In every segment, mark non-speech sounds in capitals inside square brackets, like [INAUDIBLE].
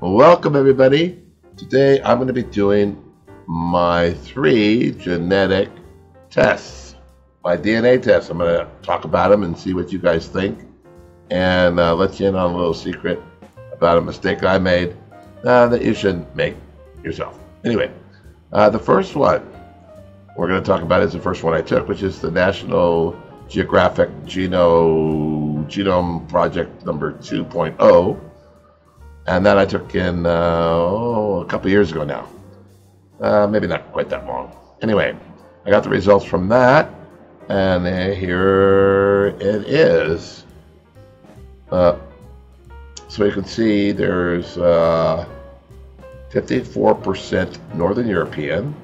Welcome, everybody. Today I'm going to be doing my three genetic tests, my DNA tests. I'm going to talk about them and see what you guys think, and uh, let you in on a little secret about a mistake I made uh, that you shouldn't make yourself. Anyway, uh, the first one we're going to talk about is the first one I took, which is the National Geographic Geno- Genome Project number 2.0 and that I took in uh, oh, a couple years ago now. Uh, maybe not quite that long. Anyway, I got the results from that, and uh, here it is. Uh, so you can see there's 54% uh, Northern European,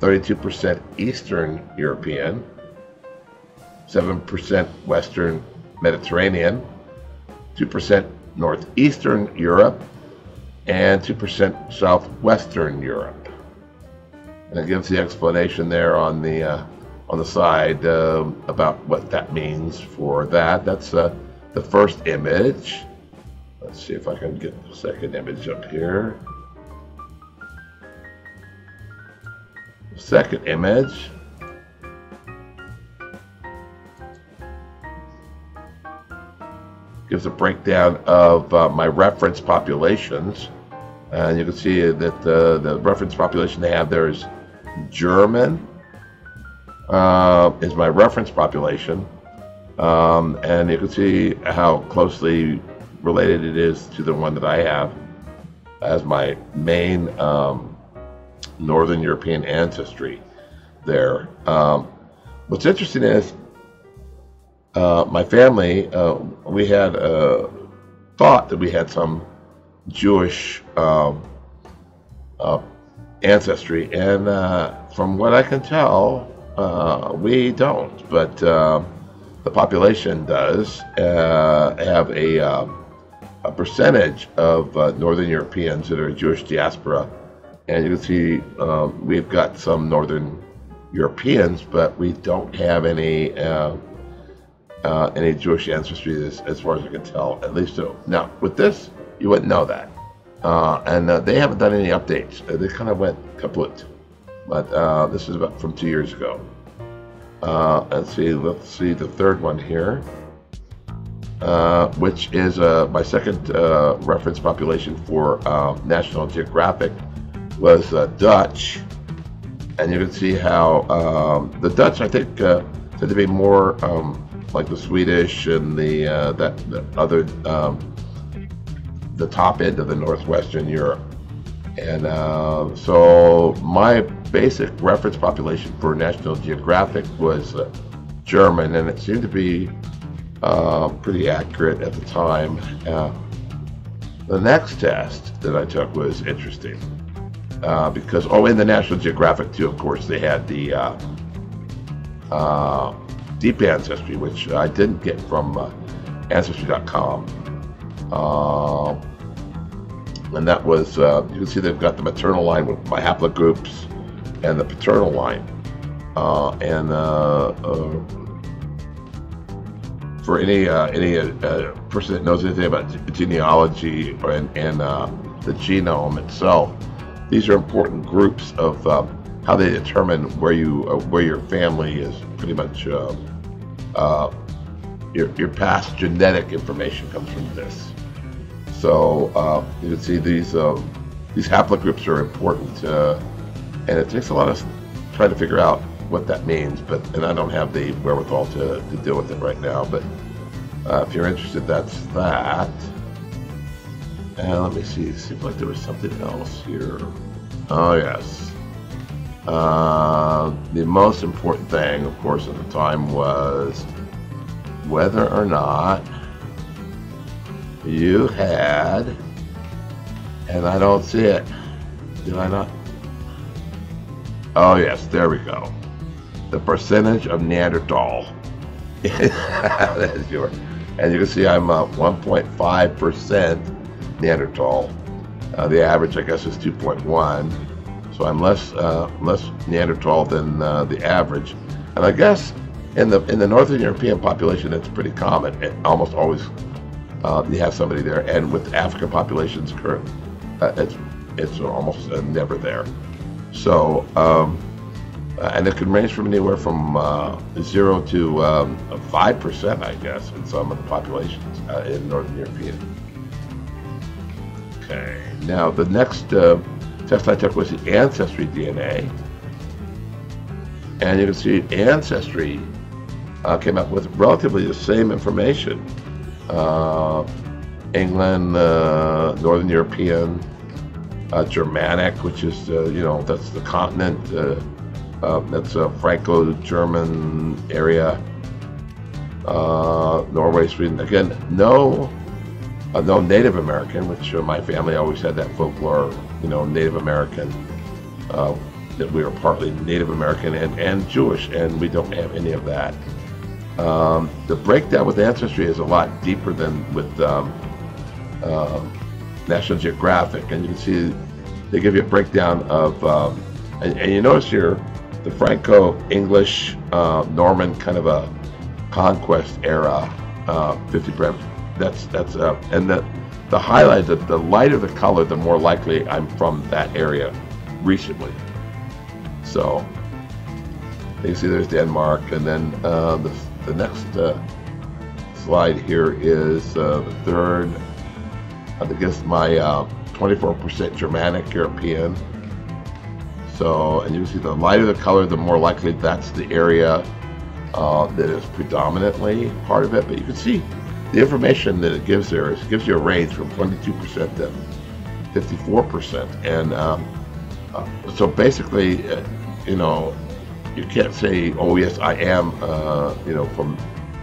32% Eastern European, 7% Western Mediterranean, 2% northeastern Europe and 2% southwestern Europe. And it gives the explanation there on the uh, on the side uh, about what that means for that. That's uh, the first image. Let's see if I can get the second image up here. Second image gives a breakdown of uh, my reference populations. And you can see that the, the reference population they have there is German, uh, is my reference population. Um, and you can see how closely related it is to the one that I have as my main um, Northern European ancestry there. Um, what's interesting is uh, my family, uh, we had uh, thought that we had some Jewish um, uh, ancestry, and uh, from what I can tell, we don't. But the population does have a, um, a percentage of Northern Europeans that are Jewish diaspora, and you can see we've got some Northern Europeans, but we don't have any uh, any Jewish ancestry as, as, far as I can tell, at least so. Now, with this, you wouldn't know that. Uh, and uh, they haven't done any updates. Uh, they kind of went kaput. But uh, this is about from two years ago. Uh, let's see, let's see the third one here, which is my second reference population for National Geographic was Dutch. And you can see how um, the Dutch, I think, tend to be more um, like the Swedish and the uh, that the other um, the top end of the northwestern Europe. And uh, so my basic reference population for National Geographic was uh, German, and it seemed to be uh, pretty accurate at the time. Uh, the next test that I took was interesting uh, because, oh, in the National Geographic too, of course, they had the deep ancestry, which I didn't get from uh, Ancestry.com. Uh, and that was, uh, you can see they've got the maternal line with my haplogroups and the paternal line. Uh, and uh, uh, for any any person that knows anything about genealogy and, and the genome itself, these are important groups of how they determine where you where your family is pretty much uh, your, your past genetic information comes from this. So uh, you can see these um, these haplogroups are important, uh, and it takes a lot of trying to figure out what that means. But and I don't have the wherewithal to, to deal with it right now. But uh, if you're interested, that's that. And let me see. It seems like there was something else here. Oh yes. Uh, the most important thing, of course, at the time was whether or not you had, and I don't see it. Did I not? Oh, yes, there we go. The percentage of Neanderthal. [LAUGHS] That's your. And you can see I'm 1.5% Neanderthal. Uh, the average, I guess, is 2.1. So I'm less uh, less Neanderthal than uh, the average, and I guess in the in the Northern European population, it's pretty common. It almost always uh, you have somebody there. And with African populations, current, uh, it's it's almost uh, never there. So, um, uh, and it can range from anywhere from zero to um, five percent, I guess, in some of the populations in Northern European. Okay. Now the next test I took was the ancestry DNA, and you can see ancestry uh, came up with relatively the same information. Uh, England, Northern European, Germanic, which is you know that's the continent uh, that's a Franco-German area. Uh, Norway, Sweden. Again, no, uh, no Native American, which uh, my family always had that folklore. You know, Native American. Uh, that we are partly Native American and, and Jewish, and we don't have any of that. Um, the breakdown with Ancestry is a lot deeper than with um, uh, National Geographic, and you can see they give you a breakdown of, um, and, and, you notice here the Franco-English, uh, Norman kind of a conquest era, uh, 50 percent. That's that's uh, and the the highlight, the, the lighter the color, the more likely I'm from that area recently. So you see there's Denmark, and then uh, the the next uh, slide here is uh, the third. I guess my 24% uh, Germanic European. So, and you see the lighter the color, the more likely that's the area uh, that is predominantly part of it. But you can see the information that it gives there is it gives you a range from 22% to 54%. And um, uh, so basically, uh, you know, you can't say, oh, yes, I am, uh, you know, from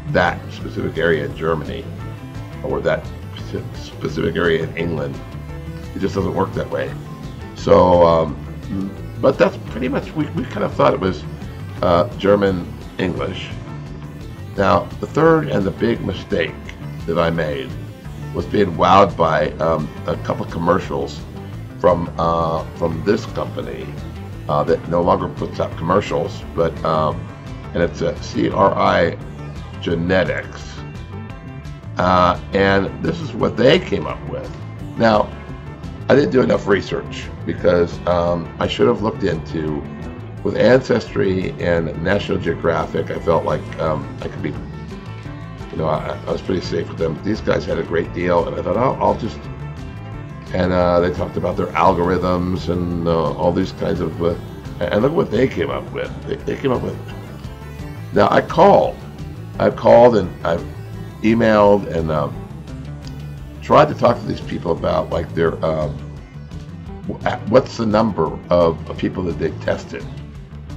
that specific area in Germany or that specific area in England. It just doesn't work that way. So, um, but that's pretty much, we, we kind of thought it was uh, German English. Now, the third and the big mistake that I made was being wowed by um, a couple commercials from uh, from this company uh, that no longer puts out commercials, but um, and it's a CRI Genetics, uh, and this is what they came up with. Now, I didn't do enough research because um, I should have looked into with Ancestry and National Geographic. I felt like um, I could be, you know, I, I, was pretty safe with them. These guys had a great deal, and I thought, oh, I'll just. And uh, they talked about their algorithms and uh, all these kinds of. Uh, and look what they came up with. They, they came up with. Now I called, I've called and I've emailed and. Um, tried to talk to these people about like their um, what's the number of, people that they've tested,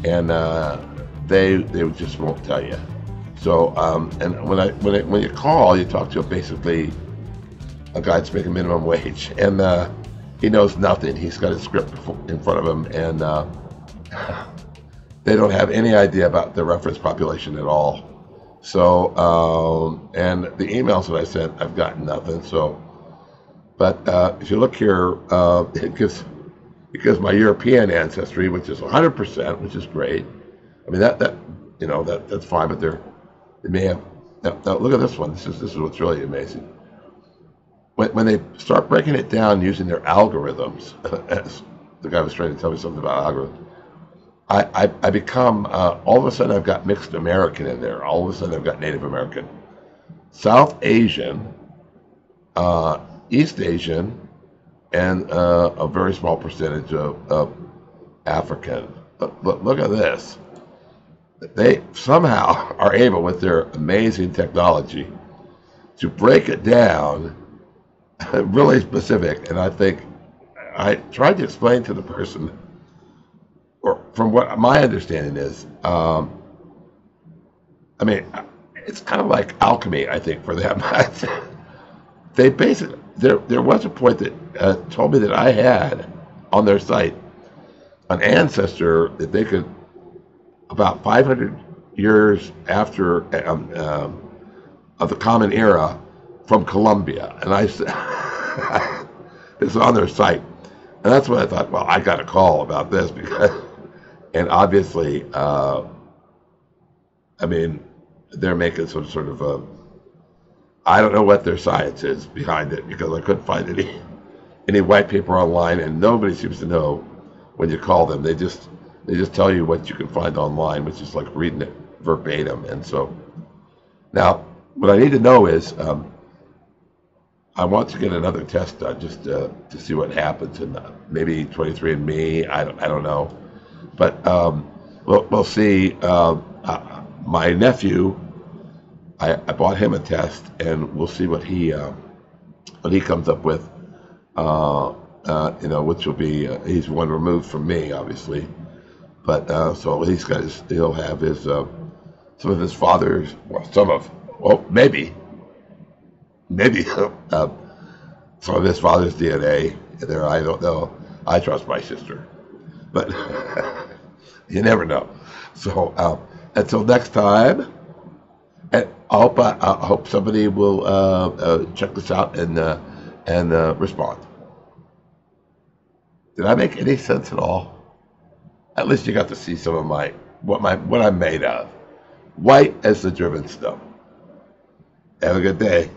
and uh, they they just won't tell you. So um, and when I when it, when you call, you talk to basically a guy that's making minimum wage, and uh, he knows nothing. He's got a script in front of him, and uh, [LAUGHS] they don't have any idea about the reference population at all. So, um, and the emails that I sent, I've gotten nothing. So, but uh, if you look here, uh, it gives gives my European ancestry, which is 100%, which is great. I mean that that you know that that's fine, but they're they may have. Now, now look at this one. This is this is what's really amazing. When when they start breaking it down using their algorithms, [LAUGHS] as the guy was trying to tell me something about algorithms I, I, I become, uh, all of a sudden I've got mixed American in there. All of a sudden I've got Native American. South Asian, uh, East Asian, and uh, a very small percentage of, of African. Look at this. They somehow are able, with their amazing technology, to break it down [LAUGHS] really specific. And I think I tried to explain to the person or from what my understanding is, um, I mean, it's kind of like alchemy, I think, for them. [LAUGHS] they basically there there was a point that uh, told me that I had on their site an ancestor that they could about 500 years after um, um, of the Common Era from Colombia, and I said [LAUGHS] it's on their site, and that's when I thought, well, I got a call about this because [LAUGHS] and obviously, uh, I mean, they're making some sort of a, I don't know what their science is behind it because I couldn't find any [LAUGHS] any white paper online, and nobody seems to know when you call them. They just they just tell you what you can find online, which is like reading it verbatim. And so now, what I need to know is um, I want to get another test done just to, to see what happens, and uh, maybe 23andMe. I don't I don't know, but um, we'll we'll see. Uh, uh, my nephew, I, I bought him a test, and we'll see what he uh, what he comes up with. Uh, uh, you know, which will be he's one removed from me, obviously, but uh, so he's got his, he'll have his uh, some of his father's, well, some of, well, maybe, maybe [LAUGHS] uh, some of his father's DNA there. I don't know. I trust my sister, but [LAUGHS] you never know. So uh, until next time, I hope I, I hope somebody will uh, uh, check this out and uh, and uh, respond. Did I make any sense at all? At least you got to see some of my what my what I'm made of. White as the driven snow. Have a good day.